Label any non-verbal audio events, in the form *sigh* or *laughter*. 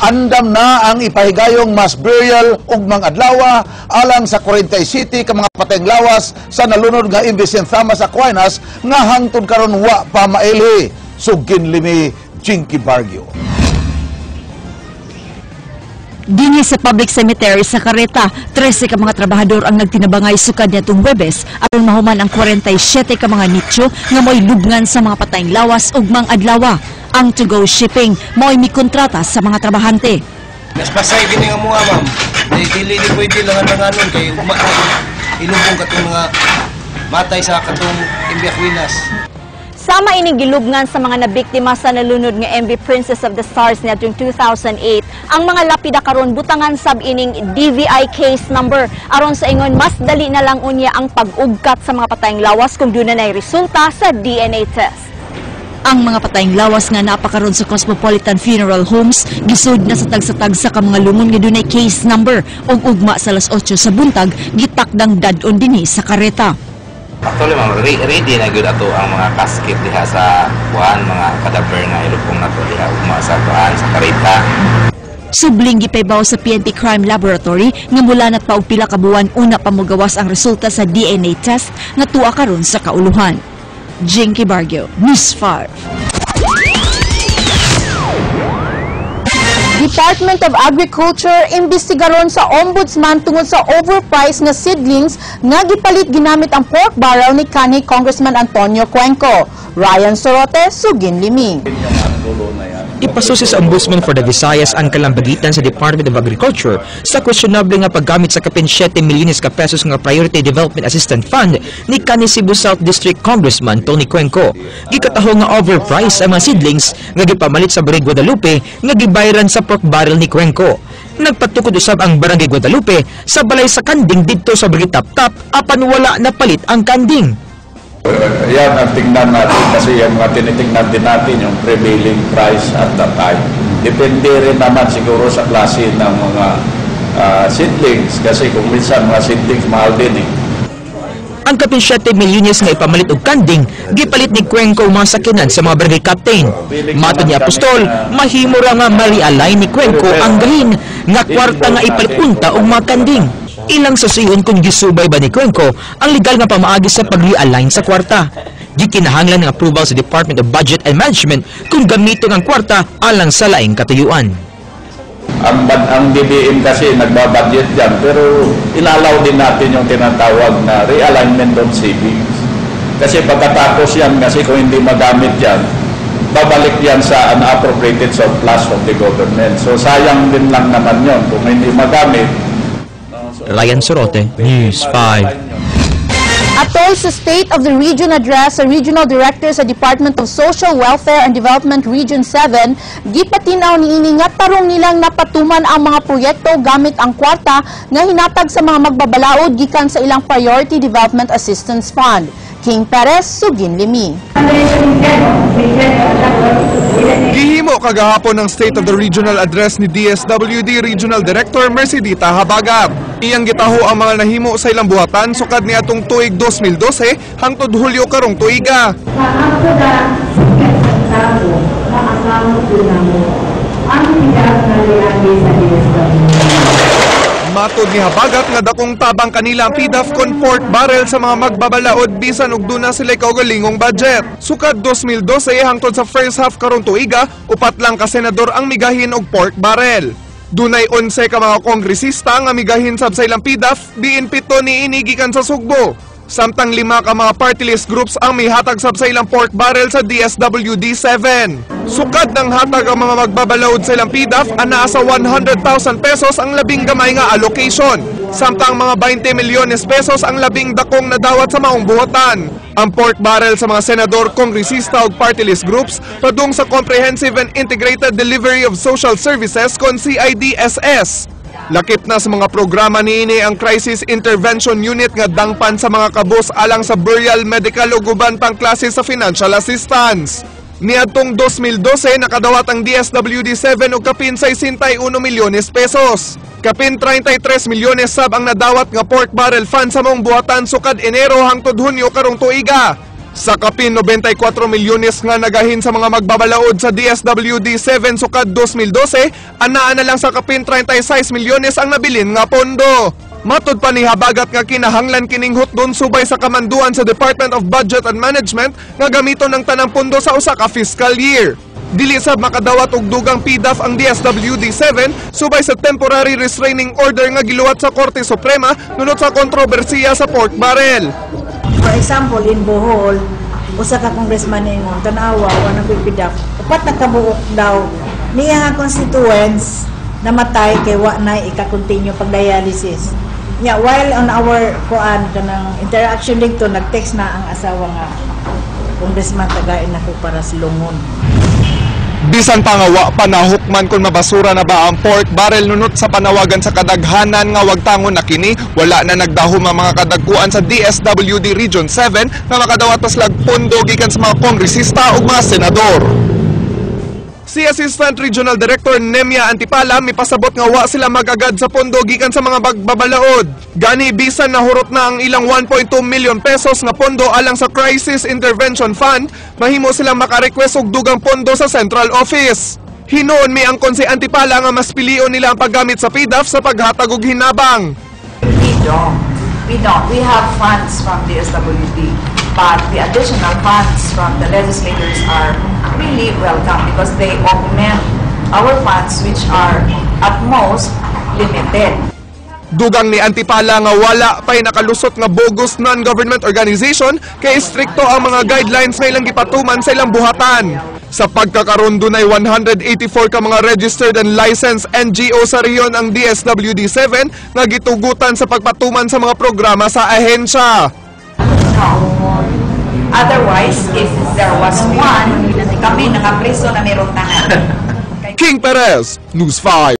andam na ang ipahigayong mass burial ug mga adlaw alang sa 40 City ka mga patayng lawas sa nalunod nga imbis St. Thomas Aquinas nga hangtod karon wa pa maili sugin limi Jinky Bargyo. Dinhi sa public cemetery sa Careta, 13 ka mga trabahador ang nagtinabangay sukad nitong Webes aron mahuman ang 47 ka mga nicho nga mo'y lubngan sa mga patayng lawas ug mga adlaw. Ang to-go shipping mo'y mikontrata sa mga trabahante. Mas pasay gini nga mga ma'am. Di dili ni pwede lang ang anon kay ilubong katong mga matay sa katong Imbiakwinas. Sama ining gilubngan sa mga nabiktima sa nalunod nga MV Princess of the Stars niadtong 2008 ang mga lapida karon butangan sab ining DVI case number aron sa ingon mas dali na lang unya ang pag-ugkat sa mga patayng lawas kung doon na resulta sa DNA test. Ang mga patayng lawas nga napakaron sa Cosmopolitan Funeral Homes gisud na sa tag-sa-tag sa ka mga lungon nga dunay case number ug ugma sa alas 8 sa buntag gitakdang dadon dinhi sa kareta. Actually, ma'am, re- ready na gyud ato ang mga casket diha sa kuan, mga cadaver nga ilupong nato diha ugma sa kuan sa karita. Subling gipaybaw sa PNP Crime Laboratory nga mula na pa og pila ka buwan una pa mogawas ang resulta sa DNA test nga tuwa karon sa kauluhan. Jinky Bargio, News 5. Department of Agriculture imbestigaron sa ombudsman tungod sa overpriced nga seedlings nga gipalit ginamit ang pork barrel ni kanhi Congressman Antonio Cuenco. Ryan Sorote, Sugin Liming. Ipasusi sa Ombudsman for the Visayas ang kalambagitan sa Department of Agriculture sa questionable nga paggamit sa kapin 7 milyones ka pesos nga Priority Development Assistance Fund ni Cebu South District Congressman Tony Cuenco. Gikataho nga overpriced ang mga seedlings nga gipamalit sa Barangay Guadalupe nga gibayaran sa pork barrel ni Cuenco. Nagpatukod usab ang Barangay Guadalupe sa balay sa kanding didto sa Barangay Taptap apan wala na palit ang kanding. Yan ang tingnan natin kasi yung mga tinitingnan din natin yung prevailing price at that time. Depende rin naman siguro sa klase ng mga ah, seedlings kasi kung minsan mga seedlings mahal din eh. Ang kapin 7 milyones nga ipamalit og kanding gipalit ni Cuenco mga sakinan sa mga barangay captain. Mato ni Apostol, mahimo ra nga ma-realign ni Cuenco ang gahin nga kwarta nga ipalit unta og mga kanding. Ilang susiyon kung gisubay ba ni Cuenco ang legal nga pamaagi sa pag-realign sa kwarta. Gikinahanglan ng approval sa Department of Budget and Management kung gamiton ang kwarta alang sa laing katuyuan. Ang, ang DBM kasi nagbabudget dyan pero inalaw din natin yung tinatawag na realignment of savings. Kasi pagkatapos yan, kasi kung hindi magamit yan, babalik yan sa unappropriated surplus of the government. So sayang din lang naman yon kung hindi magamit. Ryan Sorote, News 5. Atol sa State of the Region Address sa Regional Director sa Department of Social Welfare and Development Region 7, gipatinaw ni ini nga tarong nilang napatuman ang mga proyekto gamit ang kwarta nga hinatag sa mga magbabalaod gikan sa ilang Priority Development Assistance Fund. King Perez, Sugin Limi. Gihimo kagahapon ng State of the Regional Address ni DSWD Regional Director Mercedita Habagat. Iyang gitaho ang mga nahimo sa ilang buhatan sukad ni atong tuig 2012 hangtod Hulyo karong tuiga. Matod ni Habagat nga dakong tabang kanila ang PDAF con pork barrel sa mga magbabalaod bisan ug duna sila kaugalingong budget. Sukad 2012 hangtod sa first half karong tuiga, upat lang ka senador ang migahin og pork barrel. Dunay 11 ka mga kongresista nga migahin sab sa ilang PDAF, biin pito ni inigikan sa Sugbo. Samtang lima ka mga party list groups ang may hatag sab sa ilang pork barrel sa DSWD 7. Sukad ng hatag ang mga magbabalaod sa ilang PDAF ana sa 100,000 pesos ang labing gamay nga allocation. Samtang mga 20 milyones pesos ang labing dakong nadawat sa maong buhatan. Ang pork barrel sa mga senador, kongresista ug party list groups padung sa Comprehensive and Integrated Delivery of Social Services kon CIDSS. Lakip na sa mga programa niini ang Crisis Intervention Unit nga dangpan sa mga kabus alang sa burial, medical ug uban pang klase sa financial assistance. Niadtong 2012 nakadawat ang DSWD-7 og kapin 61 milyones pesos. Kapin 33 milyones sab ang nadawat nga pork barrel fund sa mong buhatan sukad Enero hangtod Hunyo karong tuiga. Sa kapin 94 milyones nga nagahin sa mga magbabalaod sa DSWD 7 sukad 2012, anaa na lang sa kapin 36 milyones ang nabilin nga pondo. Matod pa ni Habagat nga kinahanglan kining hutdon subay sa kamanduan sa Department of Budget and Management nga gamiton ng tanang pondo sa usa ka fiscal year. Dili sab makadawat og dugang PDAF ang DSWD 7 subay sa temporary restraining order nga giluwat sa Korte Suprema nunot sa kontrobersiya sa pork barrel. For example, in Bohol, usa ka congressman ningon tanawa wa na pipidaf. Upat na kabuok daw niya nga constituents namatay kay wa na ika-continue pag dialysis. Yeah, while on our kuan kanang interaction dito nag-text na ang asawa nga congressman tagain nako para sa lungon. Bisan pa nga wa pa nahukman mabasura na ba ang pork barrel nunot sa panawagan sa kadaghanan nga wagtangon na kini, wala na nagdahom ang mga kadagkuan sa DSWD Region 7 na makadawat pas lag pondo gikan sa mga kongresista ug mga senador. Si Assistant Regional Director Nemia Antipala mipasabot nga wa sila magagad sa pondo gikan sa mga bagbabalaod. Gani bisan nahurot na ang ilang 1.2 million pesos nga pondo alang sa Crisis Intervention Fund, mahimo silang makarequest og dugang pondo sa Central Office. Hinoon mi ang konsi Antipala nga mas pilion nila ang paggamit sa PDAF sa paghatag og hinabang. Don't. We don't. We have funds from the SWD, but the additional funds from the legislators are really welcome because they augment our funds which are at most limited. Dugang ni Antipala nga wala pa'y nakalusot nga bogus non-government organization kay strikto ang mga guidelines nga ilang gipatuman sa ilang buhatan. Sa pagkakaroon dunay 184 ka mga registered and licensed NGO sa riyon ang DSWD 7 nga gitugutan sa pagpatuman sa mga programa sa ahensya. Otherwise, if there was one, kami nga preso na meron tanan. *laughs* King Perez, News 5.